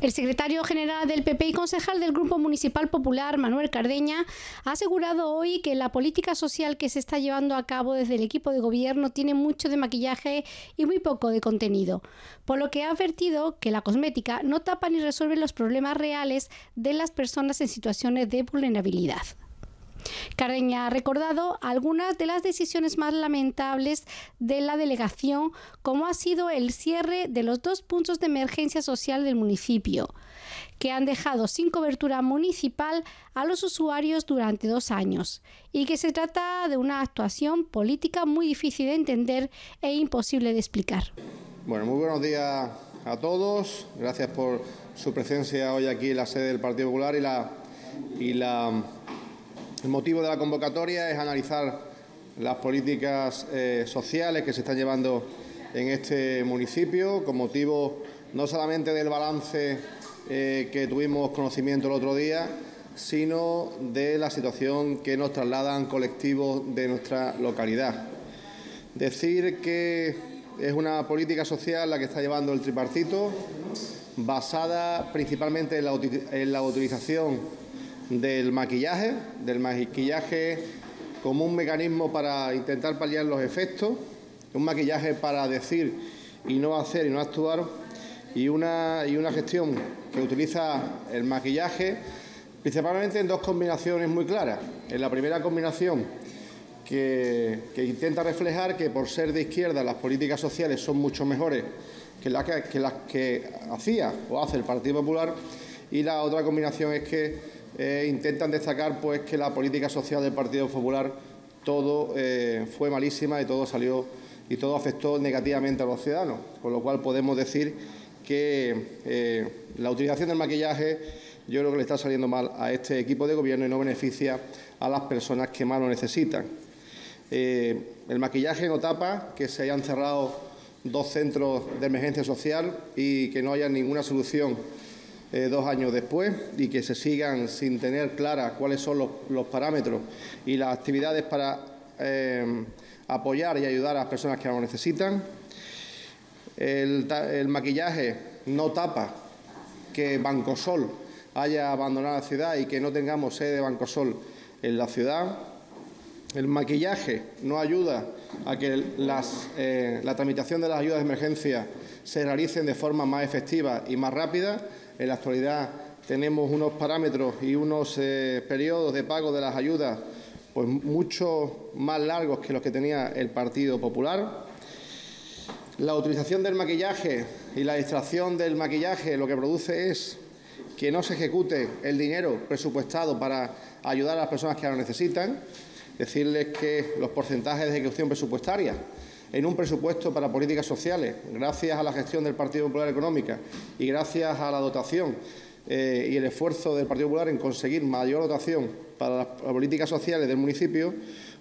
El secretario general del PP y concejal del Grupo Municipal Popular, Manuel Cardeña, ha asegurado hoy que la política social que se está llevando a cabo desde el equipo de gobierno tiene mucho de maquillaje y muy poco de contenido, por lo que ha advertido que la cosmética no tapa ni resuelve los problemas reales de las personas en situaciones de vulnerabilidad. Cardeña ha recordado algunas de las decisiones más lamentables de la delegación, como ha sido el cierre de los dos puntos de emergencia social del municipio, que han dejado sin cobertura municipal a los usuarios durante dos años, y que se trata de una actuación política muy difícil de entender e imposible de explicar. Bueno, muy buenos días a todos. Gracias por su presencia hoy aquí en la sede del Partido Popular y la, y la el motivo de la convocatoria es analizar las políticas eh, sociales que se están llevando en este municipio, con motivo no solamente del balance eh, que tuvimos conocimiento el otro día, sino de la situación que nos trasladan colectivos de nuestra localidad. Decir que es una política social la que está llevando el tripartito, basada principalmente en la, en la utilización del maquillaje, del maquillaje como un mecanismo para intentar paliar los efectos, un maquillaje para decir y no hacer y no actuar, y una, y una gestión que utiliza el maquillaje principalmente en dos combinaciones muy claras. En la primera combinación, que, intenta reflejar que por ser de izquierda las políticas sociales son mucho mejores que las que, las que hacía o hace el Partido Popular, y la otra combinación es que eh, intentan destacar pues que la política social del Partido Popular todo eh, fue malísima y todo salió y todo afectó negativamente a los ciudadanos, con lo cual podemos decir que eh, la utilización del maquillaje yo creo que le está saliendo mal a este equipo de gobierno y no beneficia a las personas que más lo necesitan. el maquillaje no tapa que se hayan cerrado dos centros de emergencia social y que no haya ninguna solución eh, dos años después y que se sigan sin tener claras cuáles son los, parámetros y las actividades para eh, apoyar y ayudar a las personas que lo necesitan. El, maquillaje no tapa que Bancosol haya abandonado la ciudad y que no tengamos sede de Bancosol en la ciudad. El maquillaje no ayuda a que eh, la tramitación de las ayudas de emergencia se realicen de forma más efectiva y más rápida. En la actualidad tenemos unos parámetros y unos eh, periodos de pago de las ayudas pues mucho más largos que los que tenía el Partido Popular. La utilización del maquillaje y la extracción del maquillaje lo que produce es que no se ejecute el dinero presupuestado para ayudar a las personas que lo necesitan decirles que los porcentajes de ejecución presupuestaria en un presupuesto para políticas sociales, gracias a la gestión del Partido Popular Económica y gracias a la dotación eh, y el esfuerzo del Partido Popular en conseguir mayor dotación para las políticas sociales del municipio,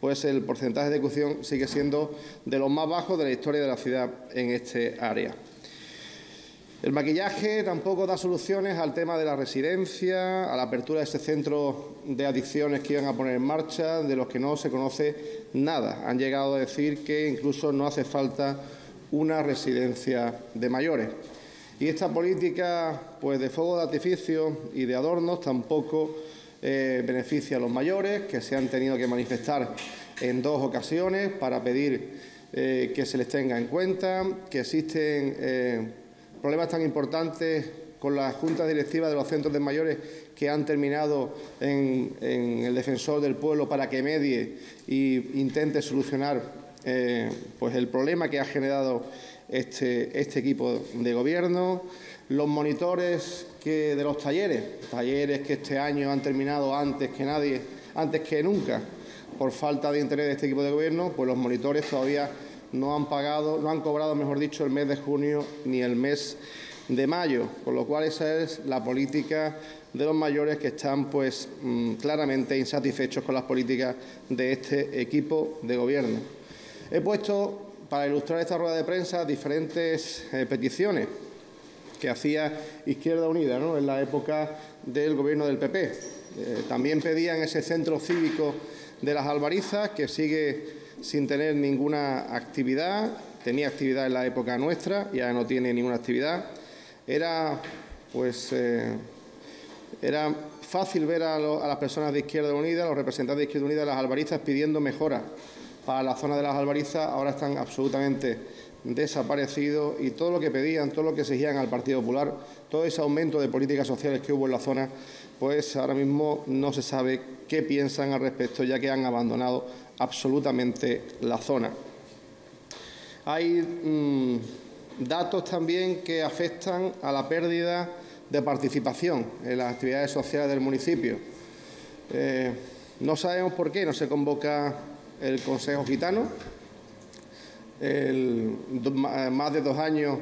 pues el porcentaje de ejecución sigue siendo de los más bajos de la historia de la ciudad en este área. El maquillaje tampoco da soluciones al tema de la residencia, a la apertura de este centro de adicciones que iban a poner en marcha, de los que no se conoce nada. Han llegado a decir que incluso no hace falta una residencia de mayores. Y esta política pues, de fuego de artificio y de adornos tampoco eh, beneficia a los mayores, que se han tenido que manifestar en dos ocasiones para pedir eh, que se les tenga en cuenta, que existen. Eh, problemas tan importantes con las juntas directivas de los centros de mayores que han terminado en, el defensor del pueblo para que medie e intente solucionar eh, pues el problema que ha generado este, este equipo de gobierno, los monitores que, de los talleres, talleres que este año han terminado antes que nadie, antes que nunca, por falta de interés de este equipo de gobierno, pues los monitores todavía no han pagado, no han cobrado, mejor dicho, el mes de junio ni el mes de mayo, con lo cual esa es la política de los mayores que están pues mm, claramente insatisfechos con las políticas de este equipo de gobierno. He puesto para ilustrar esta rueda de prensa diferentes eh, peticiones que hacía Izquierda Unida en la época del gobierno del PP. Eh, también pedían ese centro cívico de las Albarizas que sigue sin tener ninguna actividad, tenía actividad en la época nuestra, ya no tiene ninguna actividad. Era pues eh, era fácil ver a, las personas de Izquierda Unida, los representantes de Izquierda Unida, las albarizas pidiendo mejoras para la zona de las albarizas, ahora están absolutamente desaparecidos y todo lo que pedían, todo lo que exigían al Partido Popular, todo ese aumento de políticas sociales que hubo en la zona, pues ahora mismo no se sabe qué piensan al respecto, ya que han abandonado absolutamente la zona. Hay mm, datos también que afectan a la pérdida de participación en las actividades sociales del municipio. Eh, no sabemos por qué no se convoca el Consejo Gitano. más de dos años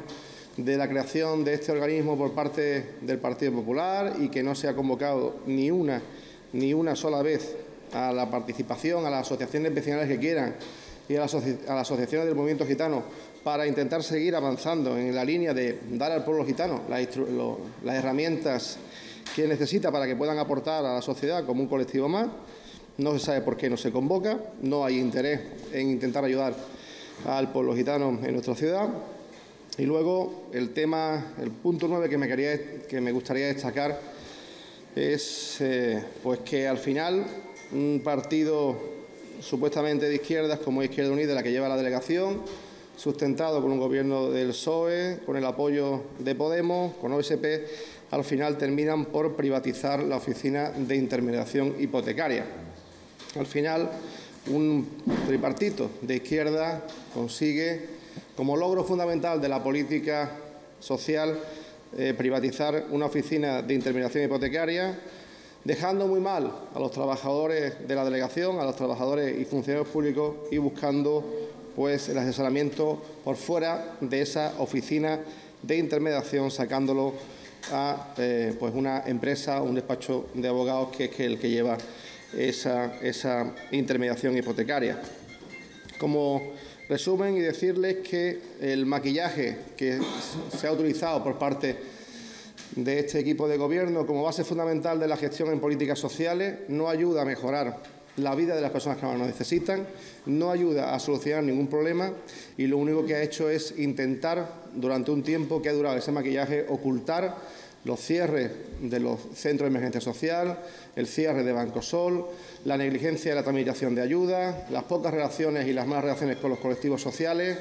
de la creación de este organismo por parte del Partido Popular y que no se ha convocado ni una, ni una sola vez a la participación, a las asociaciones vecinales que quieran y a las, asociaciones del movimiento gitano para intentar seguir avanzando en la línea de dar al pueblo gitano las, herramientas que necesita para que puedan aportar a la sociedad como un colectivo más. No se sabe por qué no se convoca, no hay interés en intentar ayudar al pueblo gitano en nuestra ciudad. Y luego el tema, el punto nueve que me, gustaría destacar es eh, pues que al final un partido supuestamente de izquierdas como Izquierda Unida, la que lleva la delegación, sustentado con un gobierno del PSOE, con el apoyo de Podemos, con OSP, al final terminan por privatizar la oficina de intermediación hipotecaria. Al final, un tripartito de izquierda consigue, como logro fundamental de la política social, eh, privatizar una oficina de intermediación hipotecaria, dejando muy mal a los trabajadores de la delegación, a los trabajadores y funcionarios públicos y buscando pues el asesoramiento por fuera de esa oficina de intermediación, sacándolo a eh, pues una empresa, un despacho de abogados que es el que lleva esa, esa intermediación hipotecaria. Como resumen y decirles que el maquillaje que se ha utilizado por parte de este equipo de gobierno como base fundamental de la gestión en políticas sociales no ayuda a mejorar la vida de las personas que más lo necesitan, no ayuda a solucionar ningún problema y lo único que ha hecho es intentar, durante un tiempo que ha durado ese maquillaje, ocultar los cierres de los centros de emergencia social, el cierre de Banco Sol, la negligencia de la tramitación de ayuda, las pocas relaciones y las malas relaciones con los colectivos sociales,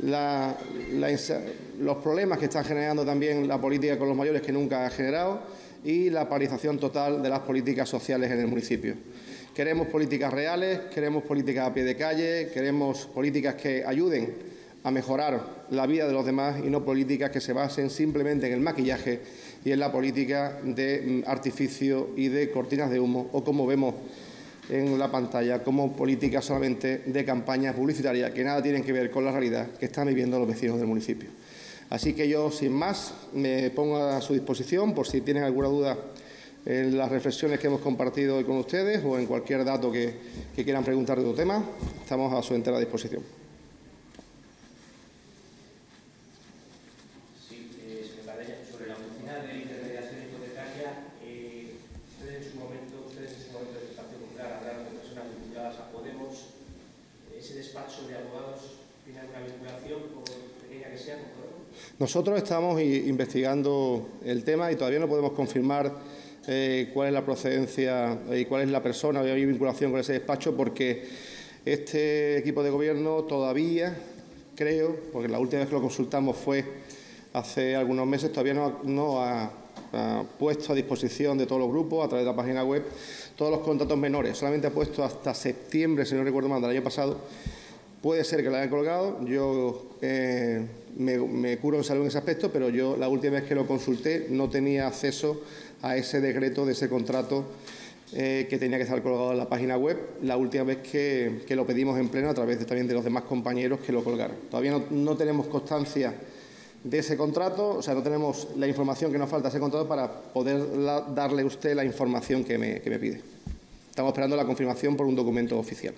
los problemas que está generando también la política con los mayores que nunca ha generado y la paralización total de las políticas sociales en el municipio. Queremos políticas reales, queremos políticas a pie de calle, queremos políticas que ayuden a mejorar la vida de los demás y no políticas que se basen simplemente en el maquillaje y en la política de mm, artificio y de cortinas de humo o como vemos en la pantalla como políticas solamente de campaña publicitaria que nada tienen que ver con la realidad que están viviendo los vecinos del municipio. Así que yo, sin más, me pongo a su disposición por si tienen alguna duda en las reflexiones que hemos compartido hoy con ustedes o en cualquier dato que, quieran preguntar de tu tema, estamos a su entera disposición. Sí, eh, sobre la oficina de intermediación hipotecaria, eh, ustedes en su momento, ustedes en su momento del Partido Popular hablaron de personas vinculadas a Podemos. ¿Ese despacho de abogados tiene alguna vinculación, por pequeña que sea, con Podemos? Nosotros estamos investigando el tema y todavía no podemos confirmar eh, cuál es la procedencia y cuál es la persona o hay vinculación con ese despacho, porque este equipo de gobierno todavía, creo, porque la última vez que lo consultamos fue hace algunos meses, todavía no, ha, puesto a disposición de todos los grupos a través de la página web todos los contratos menores. Solamente ha puesto hasta septiembre, si no recuerdo mal, del año pasado. Puede ser que lo hayan colgado. Yo eh, me, curo en salud en ese aspecto, pero yo la última vez que lo consulté no tenía acceso a ese decreto de ese contrato eh, que tenía que estar colgado en la página web la última vez que, lo pedimos en pleno a través de, también de los demás compañeros que lo colgaron. Todavía no, tenemos constancia de ese contrato, o sea, no tenemos la información que nos falta ese contrato para poder darle a usted la información que me, que me pide. Estamos esperando la confirmación por un documento oficial.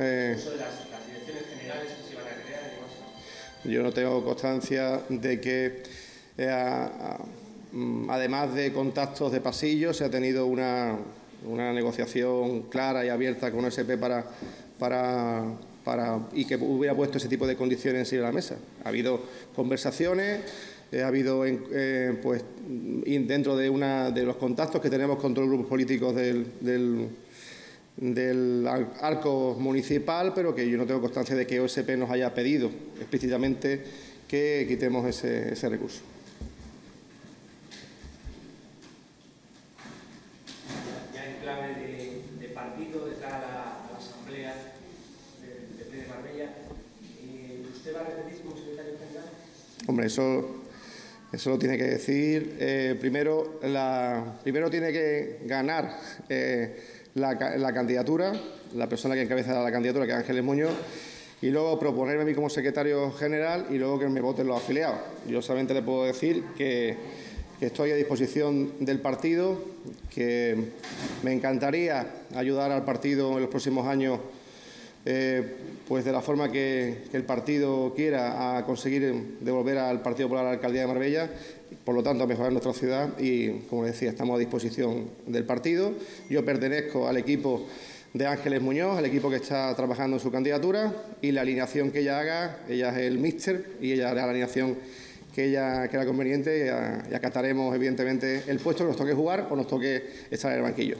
Eh, yo no tengo constancia de que mm, además de contactos de pasillo, se ha tenido una, negociación clara y abierta con SP para, para, para, y que hubiera puesto ese tipo de condiciones encima de la mesa. Ha habido conversaciones, ha habido pues, dentro de, una, de los contactos que tenemos con todos los grupos políticos del del arco municipal, pero que yo no tengo constancia de que OSP nos haya pedido explícitamente que quitemos ese, recurso. Ya en clave de, partido, de cara a la, asamblea de, de, de Marbella, eh, ¿usted va a repetir como secretario general? Hombre, eso eso lo tiene que decir. Eh, primero, la, primero tiene que ganar eh, la, candidatura, la persona que encabeza la candidatura, que es Ángeles Muñoz, y luego proponerme a mí como secretario general y luego que me voten los afiliados. Yo solamente le puedo decir que, estoy a disposición del partido, que me encantaría ayudar al partido en los próximos años eh, pues de la forma que, que, el partido quiera a conseguir devolver al Partido Popular a la Alcaldía de Marbella por lo tanto, a mejorar nuestra ciudad y, como decía, estamos a disposición del partido. Yo pertenezco al equipo de Ángeles Muñoz, el equipo que está trabajando en su candidatura y la alineación que ella haga, ella es el míster y ella hará la alineación que ella crea conveniente y, acataremos, evidentemente, el puesto que nos toque jugar o nos toque estar en el banquillo.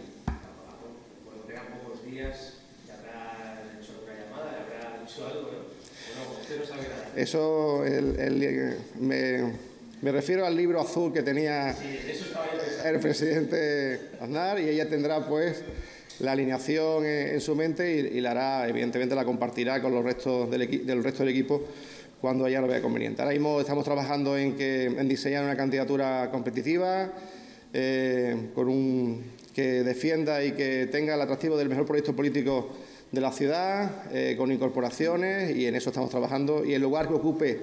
Eso me refiero al libro azul que tenía el presidente Aznar y ella tendrá pues la alineación en, su mente y, la hará, evidentemente la compartirá con los restos del, del resto del equipo cuando ella lo vea conveniente. Ahora mismo estamos trabajando en, que, en diseñar una candidatura competitiva eh, con un, que defienda y que tenga el atractivo del mejor proyecto político de la ciudad, eh, con incorporaciones y en eso estamos trabajando. Y el lugar que ocupe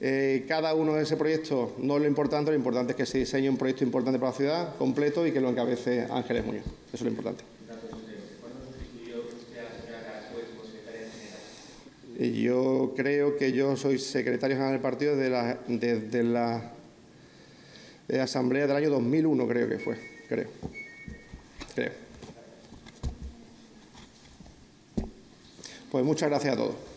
eh, cada uno de ese proyecto no es lo importante, lo importante es que se diseñe un proyecto importante para la ciudad, completo y que lo encabece Ángeles Muñoz. Eso es lo importante. Yo creo que yo soy secretario general del partido desde la, desde la asamblea del año 2001, creo que fue, creo. Creo. Pues muchas gracias a todos.